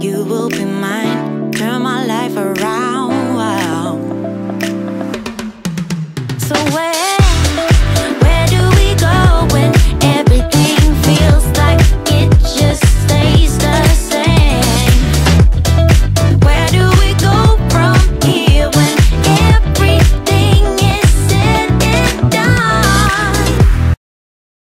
you will be mine. Turn my life around. So where?